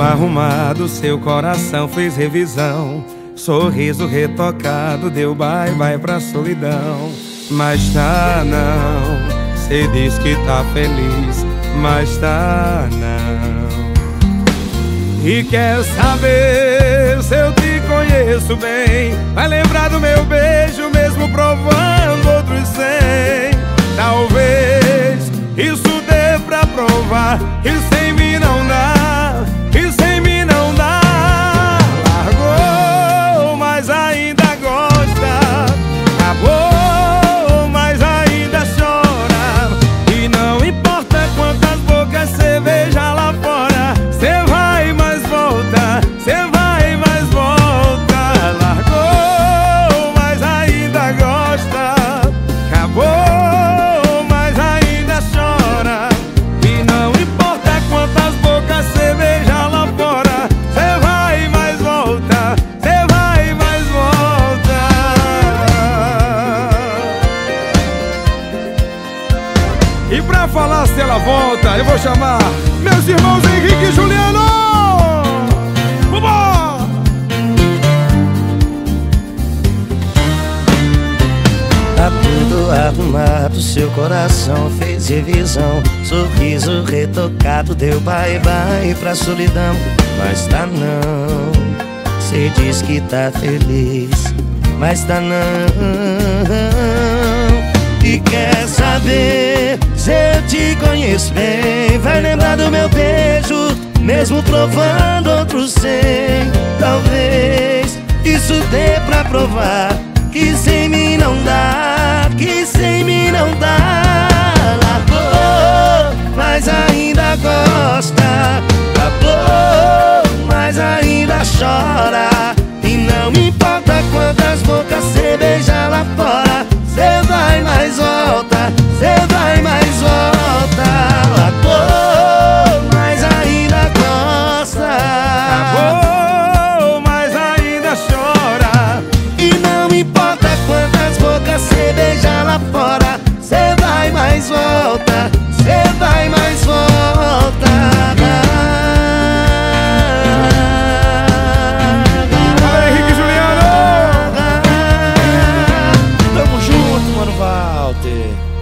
arrumado, seu coração fez revisão. Sorriso retocado, deu bye bye pra solidão. Mas tá não, cê diz que tá feliz, mas tá não. E quer saber se eu te conheço bem? Vai lembrar do meu beijo, mesmo provando outros sem. Talvez isso dê pra provar, e falar se ela volta, eu vou chamar meus irmãos Henrique e Juliano! Vambora! Tá tudo arrumado, seu coração fez revisão Sorriso retocado, deu bye bye pra solidão Mas tá não, cê diz que tá feliz Mas tá não conheço bem Vai lembrar do meu beijo, mesmo provando outro sem Talvez isso dê pra provar que sem mim não dá, que sem mim não dá. 对